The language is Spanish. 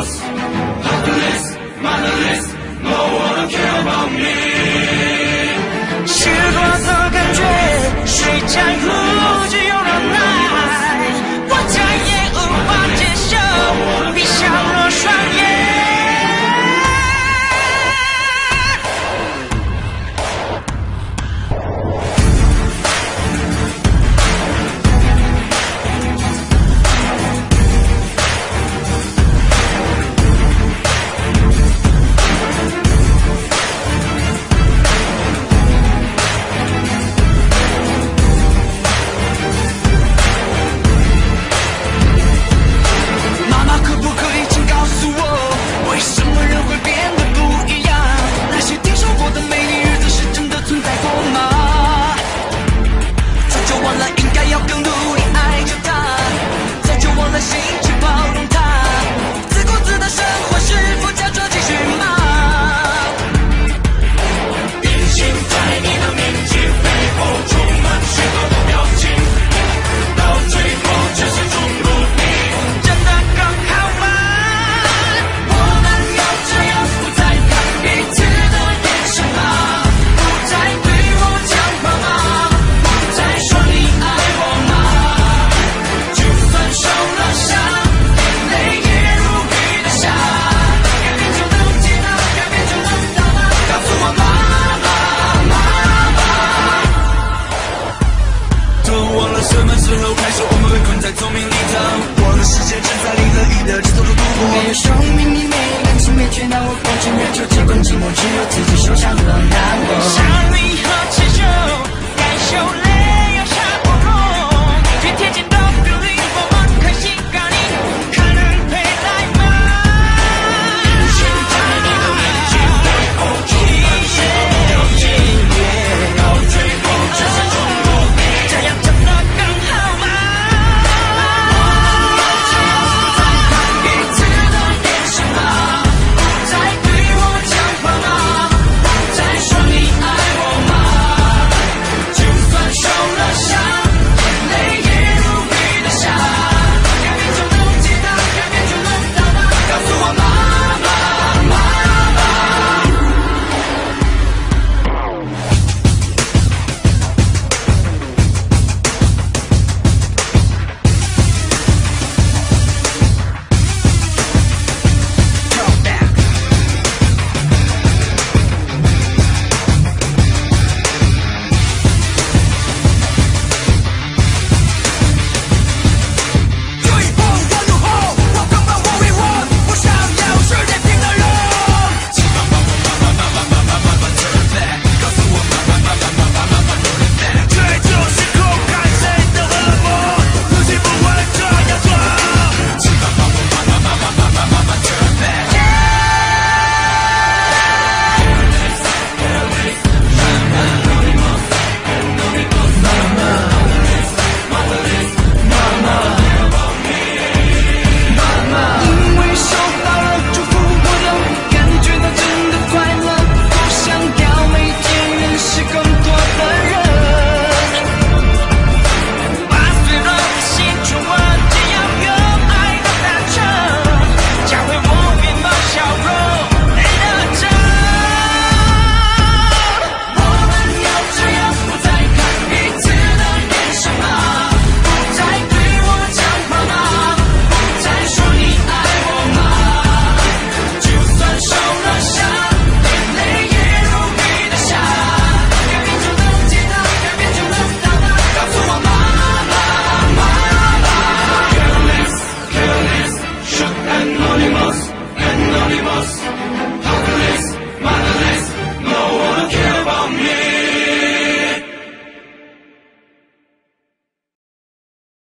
Adiós.